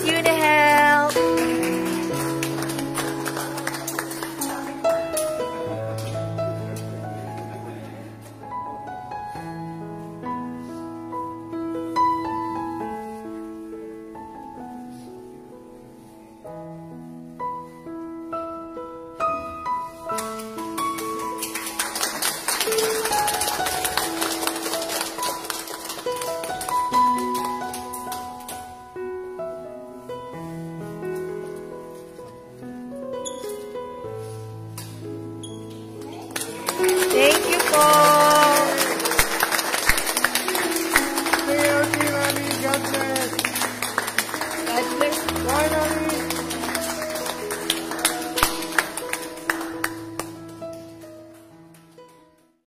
you. Bye.